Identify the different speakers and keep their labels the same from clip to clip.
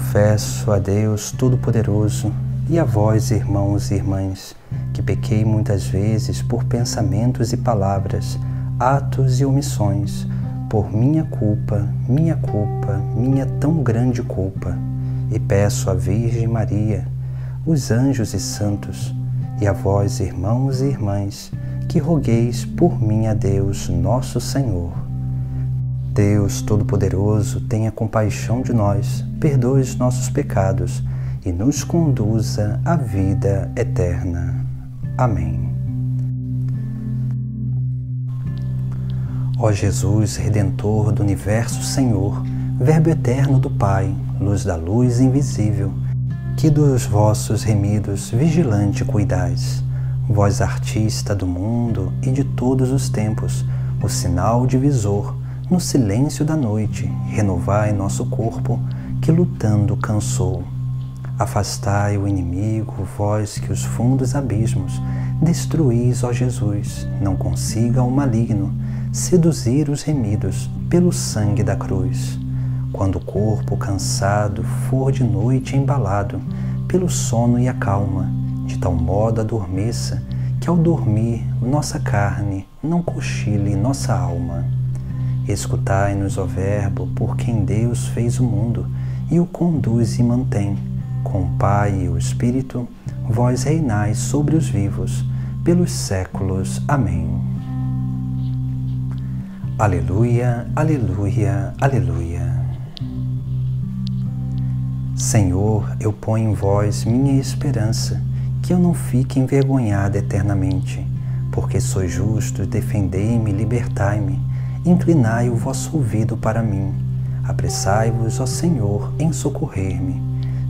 Speaker 1: Confesso a Deus Todo-Poderoso e a vós, irmãos e irmãs, que pequei muitas vezes por pensamentos e palavras, atos e omissões, por minha culpa, minha culpa, minha tão grande culpa. E peço à Virgem Maria, os anjos e santos, e a vós, irmãos e irmãs, que rogueis por mim a Deus, nosso Senhor. Deus Todo-Poderoso, tenha compaixão de nós, perdoe os nossos pecados e nos conduza à vida eterna. Amém. Ó Jesus, Redentor do Universo, Senhor, Verbo eterno do Pai, luz da luz invisível, que dos vossos remidos vigilante cuidais, vós artista do mundo e de todos os tempos, o sinal divisor, no silêncio da noite, renovai nosso corpo que lutando cansou. Afastai o inimigo, vós que os fundos abismos destruís, ó Jesus, não consiga o maligno seduzir os remidos pelo sangue da cruz. Quando o corpo cansado for de noite embalado pelo sono e a calma, de tal modo adormeça que ao dormir nossa carne não cochile nossa alma. Escutai-nos, ó Verbo, por quem Deus fez o mundo e o conduz e mantém. Com o Pai e o Espírito, vós reinais sobre os vivos, pelos séculos. Amém. Aleluia, aleluia, aleluia. Senhor, eu ponho em vós minha esperança, que eu não fique envergonhada eternamente, porque sois justo, defendei-me, libertai-me inclinai o vosso ouvido para mim. Apressai-vos, ó Senhor, em socorrer-me.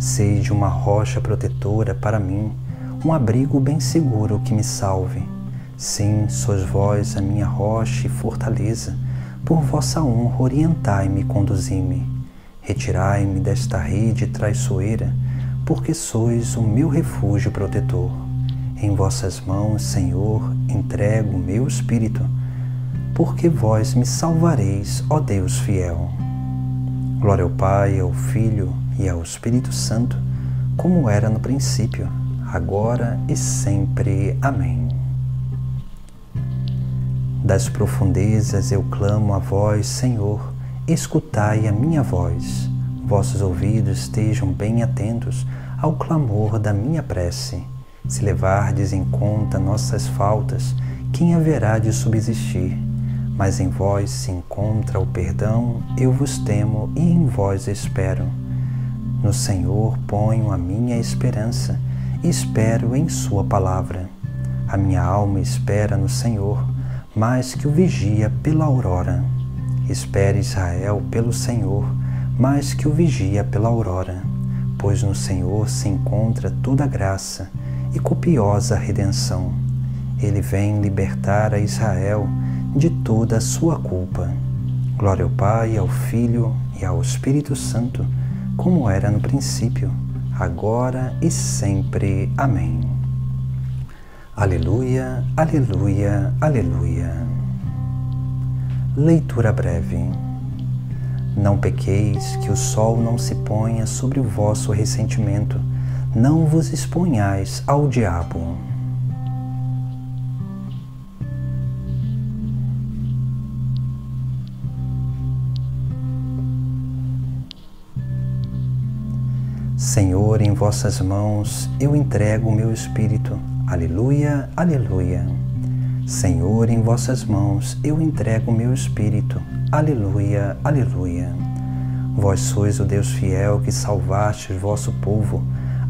Speaker 1: Sede uma rocha protetora para mim, um abrigo bem seguro que me salve. Sim, sois vós a minha rocha e fortaleza, por vossa honra orientai-me e conduzi-me. Retirai-me desta rede traiçoeira, porque sois o meu refúgio protetor. Em vossas mãos, Senhor, entrego o meu espírito porque vós me salvareis, ó Deus fiel. Glória ao Pai, ao Filho e ao Espírito Santo, como era no princípio, agora e sempre. Amém. Das profundezas eu clamo a vós, Senhor, escutai a minha voz. Vossos ouvidos estejam bem atentos ao clamor da minha prece. Se levardes em conta nossas faltas, quem haverá de subsistir? Mas em vós se encontra o perdão, eu vos temo e em vós espero. No Senhor ponho a minha esperança e espero em Sua palavra. A minha alma espera no Senhor, mais que o vigia pela aurora. Espera Israel pelo Senhor, mais que o vigia pela aurora, pois no Senhor se encontra toda graça e copiosa redenção. Ele vem libertar a Israel de toda a sua culpa. Glória ao Pai, ao Filho e ao Espírito Santo, como era no princípio, agora e sempre. Amém. Aleluia, aleluia, aleluia. Leitura breve. Não pequeis que o sol não se ponha sobre o vosso ressentimento, não vos exponhais ao diabo. Senhor, em vossas mãos eu entrego o meu espírito. Aleluia, aleluia. Senhor, em vossas mãos eu entrego o meu espírito. Aleluia, aleluia. Vós sois o Deus fiel que salvaste o vosso povo.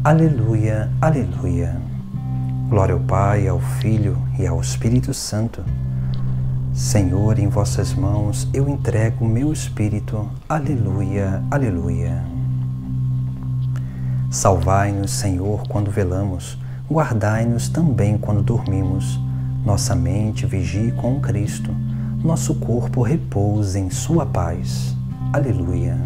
Speaker 1: Aleluia, aleluia. Glória ao Pai, ao Filho e ao Espírito Santo. Senhor, em vossas mãos eu entrego o meu espírito. Aleluia, aleluia. Salvai-nos, Senhor, quando velamos, guardai-nos também quando dormimos. Nossa mente vigie com Cristo, nosso corpo repousa em Sua paz. Aleluia.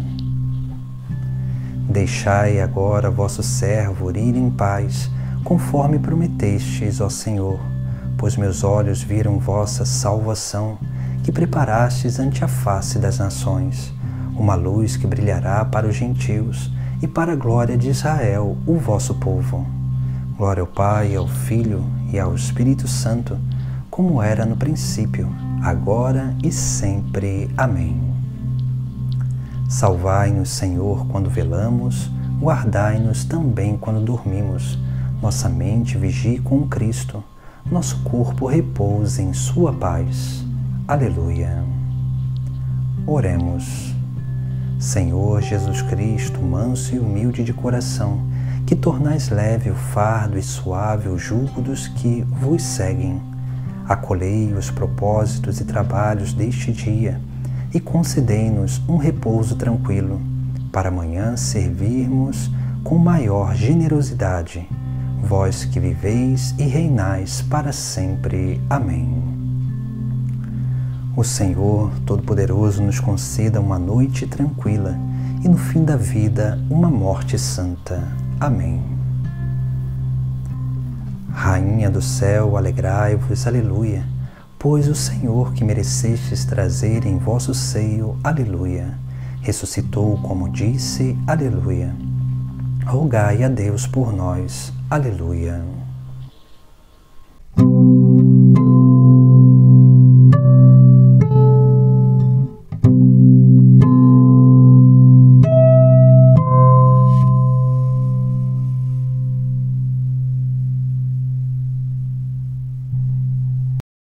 Speaker 1: Deixai agora vosso servo ir em paz conforme prometestes, ó Senhor, pois meus olhos viram vossa salvação, que preparastes ante a face das nações, uma luz que brilhará para os gentios e para a glória de Israel, o vosso povo. Glória ao Pai, ao Filho e ao Espírito Santo, como era no princípio, agora e sempre. Amém. Salvai-nos, Senhor, quando velamos, guardai-nos também quando dormimos nossa mente vigie com Cristo, nosso corpo repousa em Sua paz. Aleluia. Oremos. Senhor Jesus Cristo, manso e humilde de coração, que tornais leve o fardo e suave o jugo dos que vos seguem. Acolhei os propósitos e trabalhos deste dia e concedei-nos um repouso tranquilo, para amanhã servirmos com maior generosidade vós que viveis e reinais para sempre. Amém. O Senhor Todo-Poderoso nos conceda uma noite tranquila e no fim da vida uma morte santa. Amém. Rainha do céu, alegrai-vos, aleluia, pois o Senhor que merecestes trazer em vosso seio, aleluia, ressuscitou como disse, aleluia. Rogai a Deus por nós. Aleluia.